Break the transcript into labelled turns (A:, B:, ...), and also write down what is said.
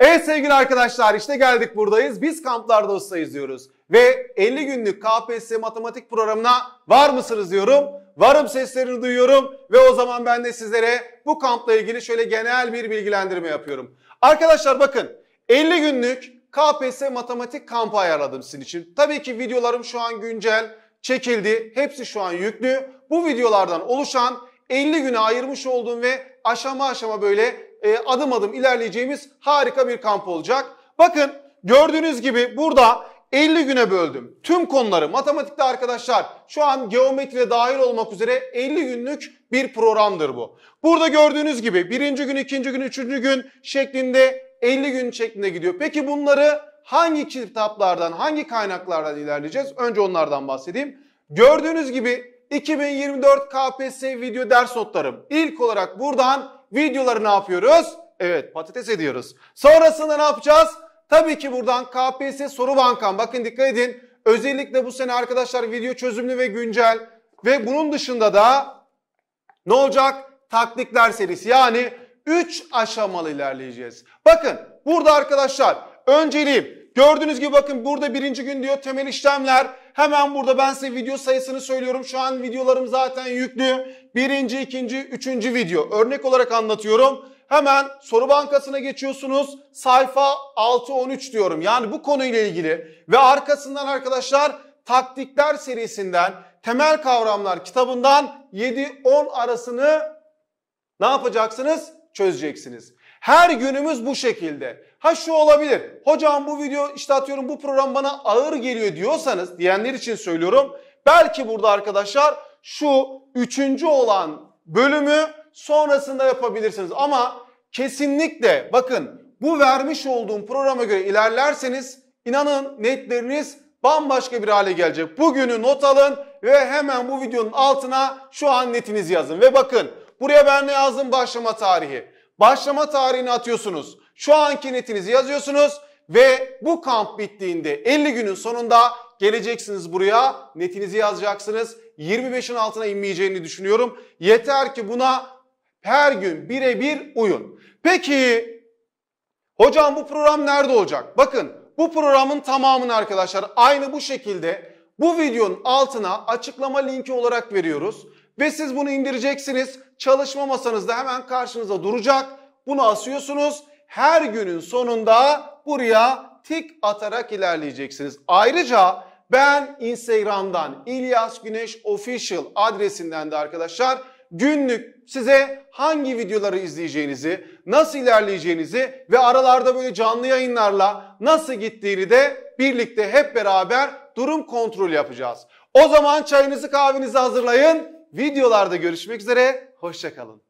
A: Evet sevgili arkadaşlar işte geldik buradayız. Biz kamplarda ustayız diyoruz. Ve 50 günlük KPSS matematik programına var mısınız diyorum. Varım seslerini duyuyorum ve o zaman ben de sizlere bu kampla ilgili şöyle genel bir bilgilendirme yapıyorum. Arkadaşlar bakın 50 günlük KPSS matematik kampı ayarladım sizin için. Tabii ki videolarım şu an güncel çekildi. Hepsi şu an yüklü. Bu videolardan oluşan 50 güne ayırmış olduğum ve aşama aşama böyle e, adım adım ilerleyeceğimiz harika bir kamp olacak. Bakın gördüğünüz gibi burada 50 güne böldüm. Tüm konuları matematikte arkadaşlar şu an geometriye dahil olmak üzere 50 günlük bir programdır bu. Burada gördüğünüz gibi birinci gün, ikinci gün, üçüncü gün şeklinde 50 gün şeklinde gidiyor. Peki bunları hangi kitaplardan, hangi kaynaklardan ilerleyeceğiz? Önce onlardan bahsedeyim. Gördüğünüz gibi 2024 KPSS video ders notlarım. İlk olarak buradan videoları ne yapıyoruz? Evet patates ediyoruz. Sonrasında ne yapacağız? Tabii ki buradan KPSS soru bankam. Bakın dikkat edin. Özellikle bu sene arkadaşlar video çözümlü ve güncel. Ve bunun dışında da ne olacak? Taktikler serisi. Yani 3 aşamalı ilerleyeceğiz. Bakın burada arkadaşlar önceliğim Gördüğünüz gibi bakın burada birinci gün diyor temel işlemler. Hemen burada ben size video sayısını söylüyorum. Şu an videolarım zaten yüklü. Birinci, ikinci, üçüncü video. Örnek olarak anlatıyorum. Hemen soru bankasına geçiyorsunuz. Sayfa 6-13 diyorum. Yani bu konuyla ilgili. Ve arkasından arkadaşlar taktikler serisinden temel kavramlar kitabından 7-10 arasını ne yapacaksınız? Çözeceksiniz. Her günümüz bu şekilde. Ha şu olabilir. Hocam bu video işte atıyorum bu program bana ağır geliyor diyorsanız diyenler için söylüyorum. Belki burada arkadaşlar şu üçüncü olan bölümü sonrasında yapabilirsiniz. Ama kesinlikle bakın bu vermiş olduğum programa göre ilerlerseniz inanın netleriniz bambaşka bir hale gelecek. Bugünü not alın ve hemen bu videonun altına şu an netinizi yazın. Ve bakın buraya ben ne yazdım? Başlama tarihi. Başlama tarihini atıyorsunuz. Şu anki netinizi yazıyorsunuz ve bu kamp bittiğinde 50 günün sonunda geleceksiniz buraya. Netinizi yazacaksınız. 25'in altına inmeyeceğini düşünüyorum. Yeter ki buna her gün birebir uyun. Peki hocam bu program nerede olacak? Bakın bu programın tamamını arkadaşlar aynı bu şekilde bu videonun altına açıklama linki olarak veriyoruz. Ve siz bunu indireceksiniz. Çalışma masanızda hemen karşınıza duracak. Bunu asıyorsunuz. Her günün sonunda buraya tik atarak ilerleyeceksiniz. Ayrıca ben Instagram'dan İlyas Güneş Official adresinden de arkadaşlar günlük size hangi videoları izleyeceğinizi, nasıl ilerleyeceğinizi ve aralarda böyle canlı yayınlarla nasıl gittiğini de birlikte hep beraber durum kontrol yapacağız. O zaman çayınızı kahvenizi hazırlayın. Videolarda görüşmek üzere. Hoşçakalın.